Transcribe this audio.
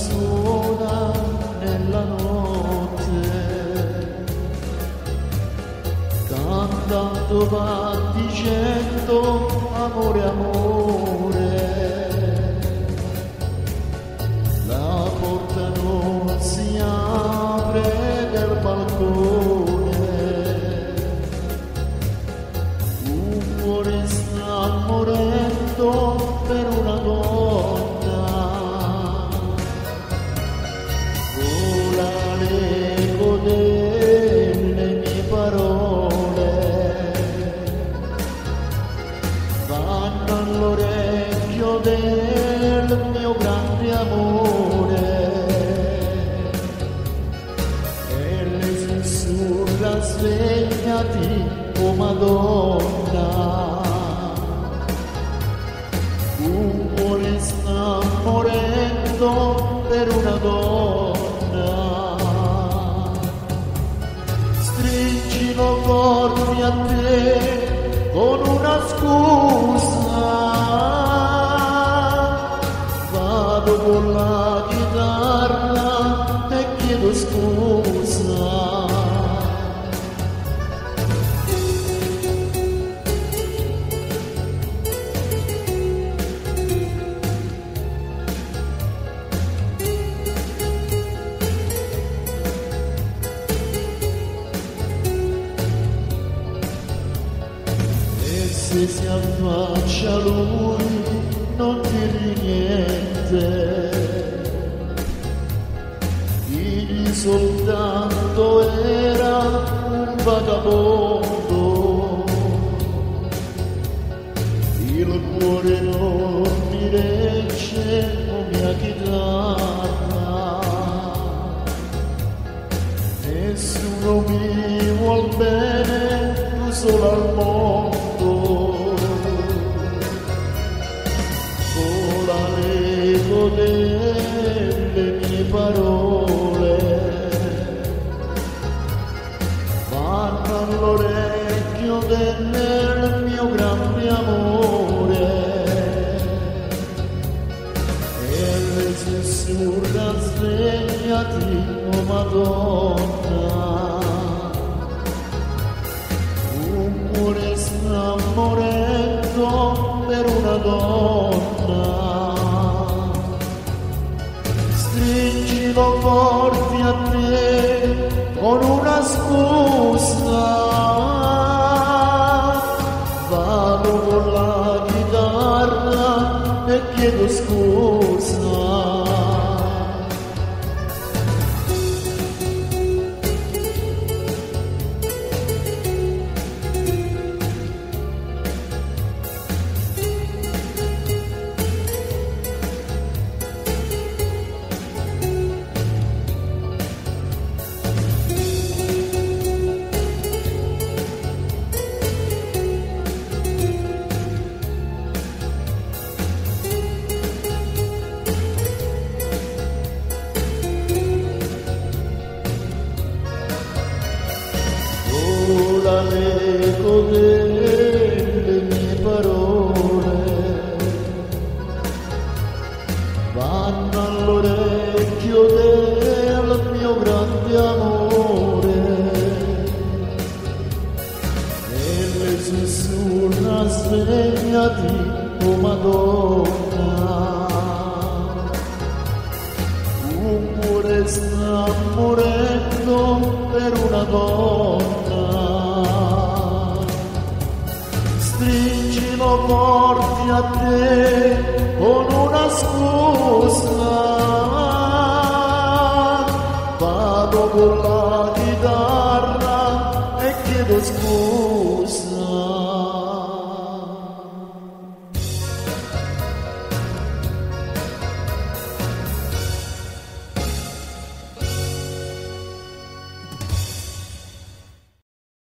sola nella notte. Cantando va dicendo amore amore. Grande amore. E le sussurra svegliati, oh Madonna. Un cuore sta morendo per una donna. Stringilo forti a te con una scusa. Se si affaccia lui non dirgli niente. Digli soltanto era un vagabondo. Il cuore non mi regge mia chitarra Nessuno mi vuol bene, solo al mondo. Delle mie parole, vanno all'orecchio del mio grande amore. E le sussurra svegliati, oh Madonna. Un cuore sta morendo per una donna. Stringilo forti a te con una scusa. Vado con la chitarra e chiedo scusa. Svegliati oh Madonna un cuore sta morendo per una donna. Stringilo forti a te con una scusa. Vado con la chitarra e chiedo scusa.